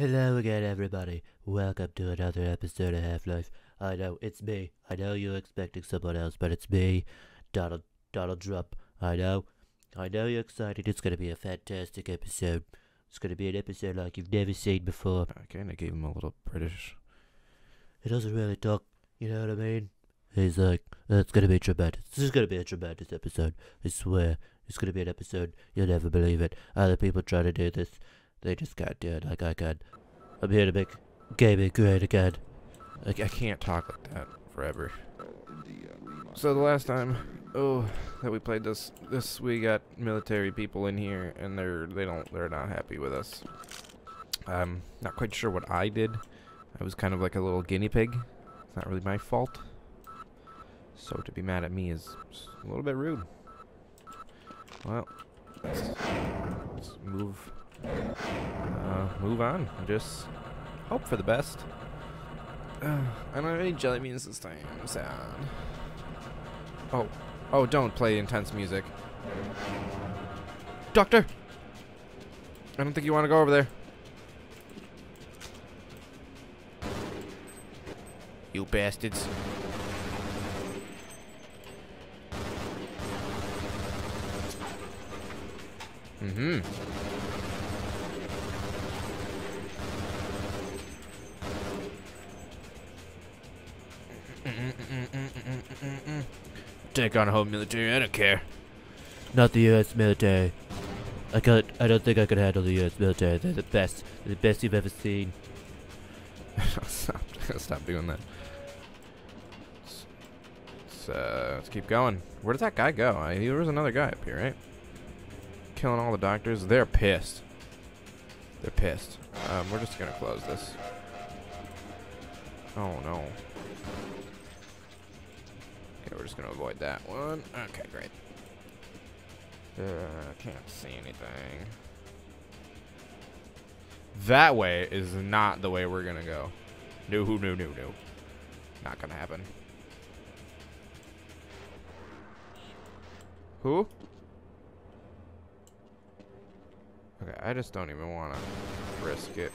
Hello again, everybody. Welcome to another episode of Half Life. I know it's me. I know you're expecting someone else, but it's me, Donald Donald Trump. I know. I know you're excited. It's gonna be a fantastic episode. It's gonna be an episode like you've never seen before. I kind of gave him a little British. He doesn't really talk. You know what I mean? He's like, it's gonna be tremendous. This is gonna be a tremendous episode. I swear. It's gonna be an episode. You'll never believe it. Other people try to do this. They just it like I can. I'm here to make gaming great again. Like I can't talk like that forever. So the last time, oh, that we played this, this we got military people in here, and they're they don't they're not happy with us. I'm not quite sure what I did. I was kind of like a little guinea pig. It's not really my fault. So to be mad at me is a little bit rude. Well, let's, let's move uh, move on. Just hope for the best. Uh, I don't have any jelly beans this time. I'm sad. Oh, oh! Don't play intense music, Doctor. I don't think you want to go over there. You bastards. Mm-hmm. Take on a whole military, I don't care. Not the U.S. military. I can't. I don't think I could handle the U.S. military. They're the best. They're the best you've ever seen. stop, stop doing that. Uh, let's keep going. Where did that guy go? I, there was another guy up here, right? Killing all the doctors. They're pissed. They're pissed. Um, we're just gonna close this. Oh no. Okay, we're just gonna avoid that one. Okay, great. Uh, can't see anything. That way is not the way we're gonna go. No, no, no, no. Not gonna happen. Who? Okay, I just don't even want to risk it.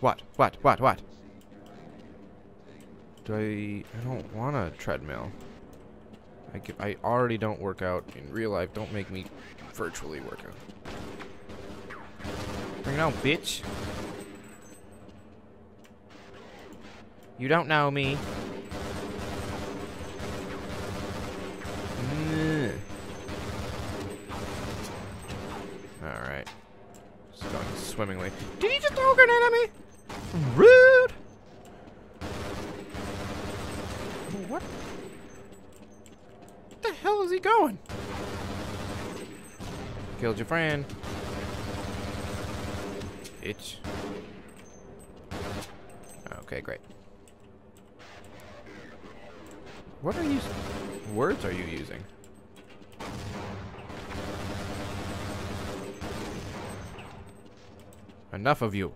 What? What? What? What? Do I... I don't want a treadmill. I, can, I already don't work out in real life. Don't make me virtually work out. Bring it on, bitch. You don't know me. Alright. Swimmingly. Did he just throw a grenade at me? Rude! What? What the hell is he going? Killed your friend. Itch. Okay, great. What are you... Words are you using? Enough of you.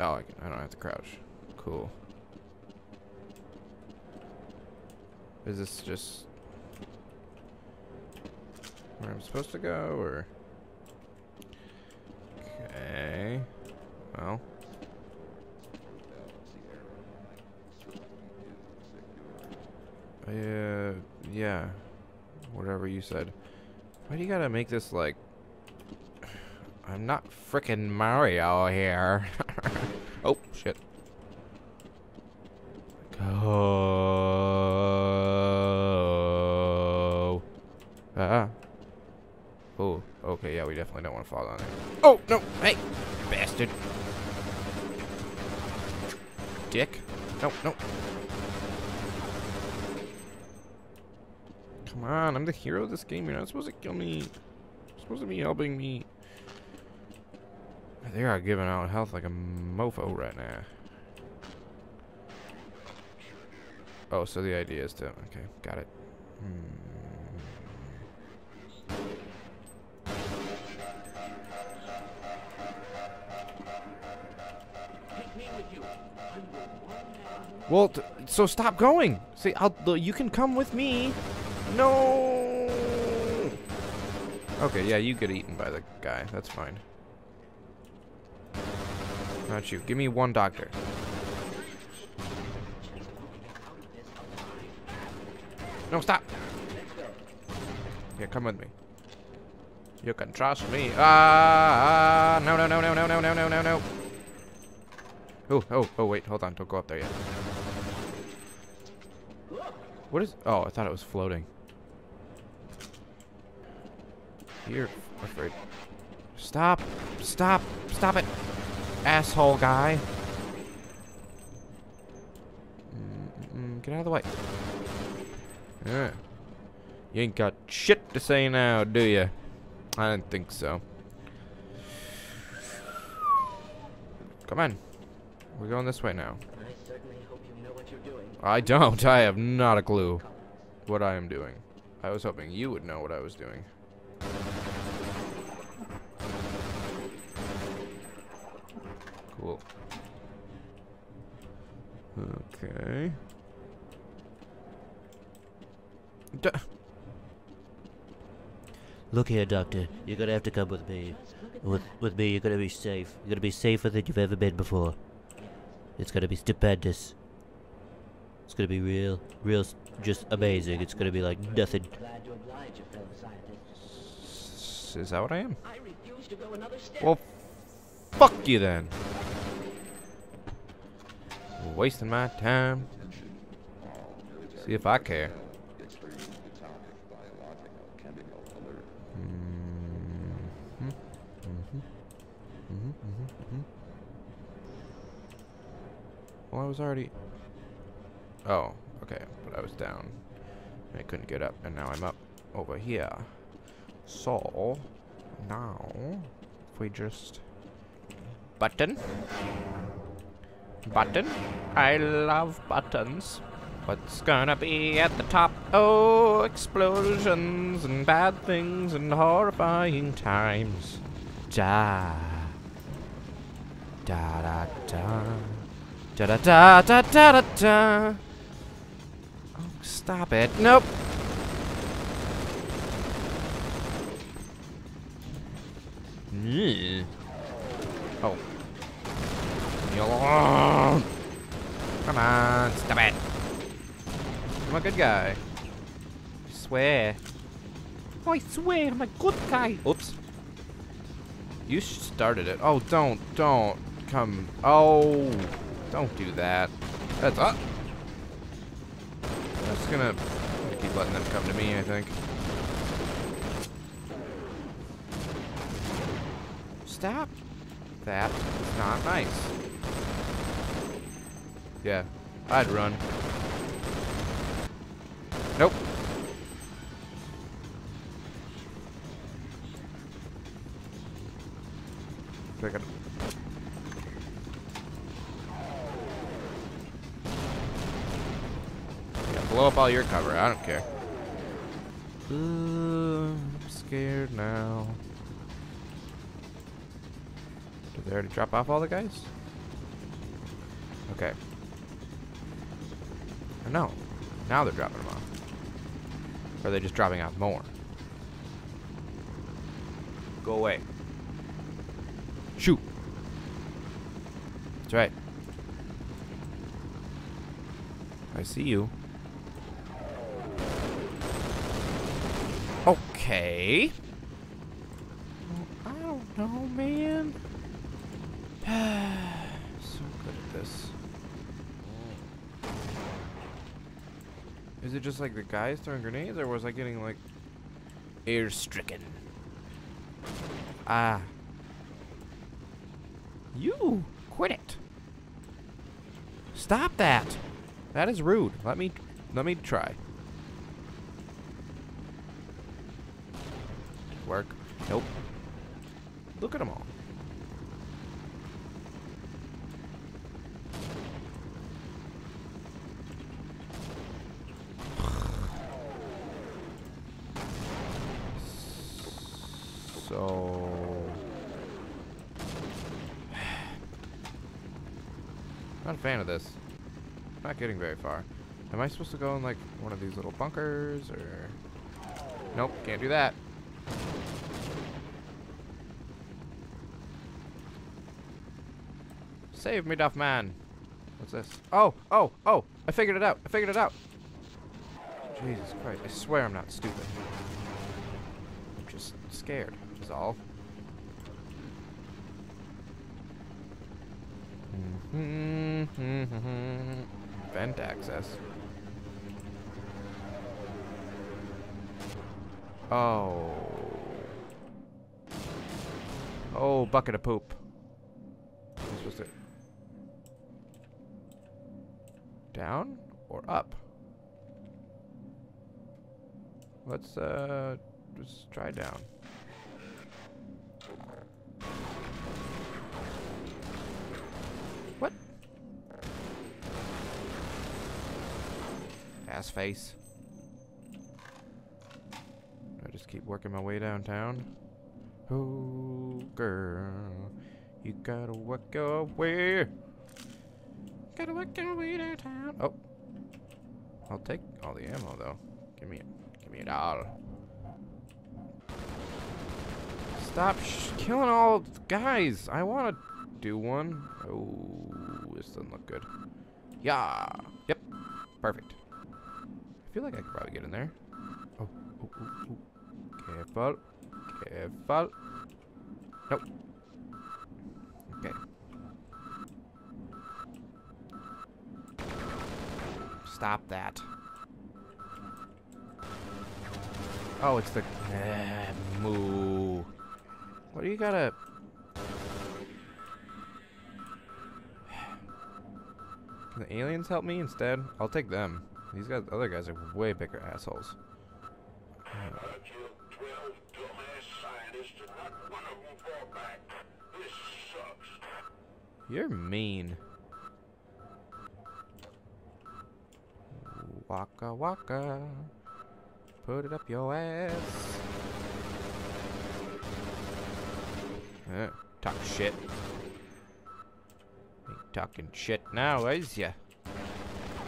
Oh, I, can, I don't have to crouch. Cool. Is this just where I'm supposed to go, or? Okay. Well. Uh, yeah. Whatever you said. Why do you gotta make this like... I'm not frickin' Mario here. oh, shit. Go. Ah. Oh, okay, yeah, we definitely don't want to fall down there. Oh, no, hey, bastard. Dick. No, no. Come on, I'm the hero of this game. You're not supposed to kill me. You're supposed to be helping me. They are giving out health like a mofo right now. Oh, so the idea is to... Okay, got it. Hmm. Well, so stop going. See, I'll. You can come with me. No. Okay, yeah, you get eaten by the guy. That's fine. Not you. Give me one doctor. No, stop. Yeah, come with me. You can trust me. Ah, no, no, no, no, no, no, no, no, no, no. Oh, oh, oh, wait, hold on. Don't go up there yet. What is... Oh, I thought it was floating. You're afraid. Stop. Stop. Stop it. Asshole guy. Mm, mm, get out of the way. Yeah. You ain't got shit to say now, do you? I do not think so. Come on. We're going this way now. I don't. I have not a clue what I am doing. I was hoping you would know what I was doing. Cool. Okay. D Look here, Doctor. You're gonna have to come with me. With with me, you're gonna be safe. You're gonna be safer than you've ever been before. It's gonna be stupendous. It's gonna be real, real, just amazing. It's gonna be like nothing. Glad to oblige you, fellow scientist. is that what I am? I refuse to go another step. Well, fuck you then. Wasting my time. See if I care. Mhm, mhm, mhm, mhm. Well, I was already. Oh, okay, but I was down. I couldn't get up, and now I'm up over here. So, now, if we just button, button. I love buttons. What's gonna be at the top? Oh, explosions and bad things and horrifying times. Da. Da da da. Da da da da da da da. Oh, stop it. Nope. Mm. Oh. Come on, stop it. I'm a good guy. I swear. Oh, I swear, I'm a good guy. Oops. You started it. Oh, don't, don't come. Oh, don't do that. That's up. I'm just gonna, keep letting them come to me, I think. Stop. That is not nice. Yeah, I'd run. Nope. Gotta- Yeah, blow up all your cover. I don't care. Ooh, I'm scared now. Did they already drop off all the guys? Okay. No. Now they're dropping them off. Or are they just dropping off more? Go away. Shoot. That's right. I see you. Okay. I don't know, man. so good at this. Is it just like the guys throwing grenades, or was I getting like air stricken? Ah. You quit it. Stop that. That is rude. Let me let me try. Work. Nope. Look at them all. So not a fan of this. not getting very far. Am I supposed to go in like one of these little bunkers or? Nope, can't do that. Save me, Duff Man. What's this? Oh, oh, oh! I figured it out. I figured it out. Jesus Christ! I swear I'm not stupid. I'm just scared. Is all. Vent access. Oh. Oh, bucket of poop. I'm supposed to... Down or up? Let's, uh, just try down. Ass face. I just keep working my way downtown. Oh, girl, you gotta work your way. Gotta work your way downtown. Oh, I'll take all the ammo though. Give me it. Give me it all. Stop killing all guys. I want to do one. Oh, this doesn't look good. Yeah. Yep. Perfect. Feel like I could probably get in there. Oh, oh, oh, oh. Careful. Careful. Nope. Okay. Stop that. Oh, it's the... Eh, moo. What do you gotta... Can the aliens help me instead? I'll take them. These guys, other guys are way bigger assholes. You're mean. Waka waka. Put it up your ass. Uh, talk shit. Ain't talking shit now, is ya?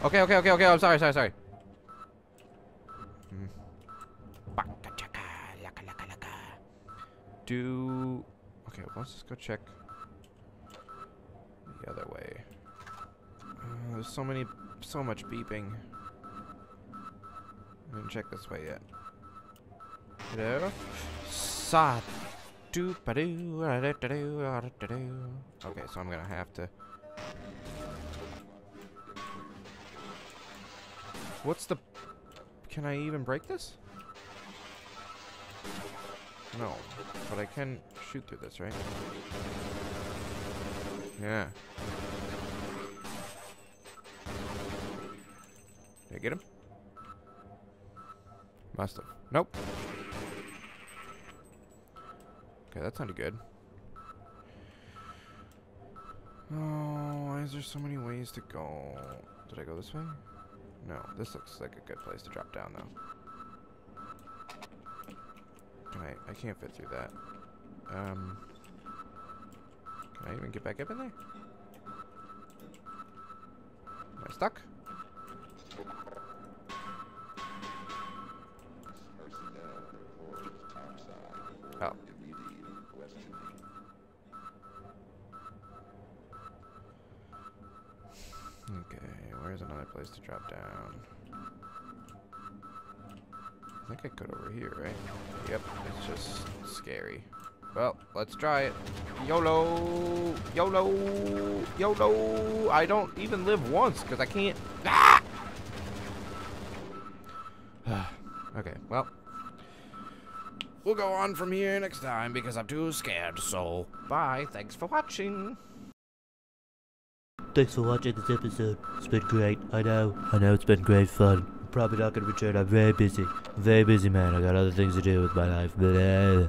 Okay, okay, okay, okay. I'm sorry, sorry, sorry. Do. Okay, let's just go check the other way. Uh, there's so many, so much beeping. I didn't check this way yet. Hello? Sa do ba do da da do da da do. Okay, so I'm gonna have to. What's the? Can I even break this? No, but I can shoot through this, right? Yeah. Did I get him? Must have. Nope. Okay, that sounded good. Oh, why is there so many ways to go? Did I go this way? No, this looks like a good place to drop down, though. I? I can't fit through that. Um. Can I even get back up in there? Am I stuck? Place to drop down? I think I could over here, right? Yep, it's just scary. Well, let's try it. YOLO! YOLO! YOLO! I don't even live once because I can't. Ah! okay, well. We'll go on from here next time because I'm too scared. So, bye. Thanks for watching. Thanks for watching this episode. It's been great. I know. I know it's been great fun. I'm probably not to return. I'm very busy. I'm very busy, man. I got other things to do with my life. Uh,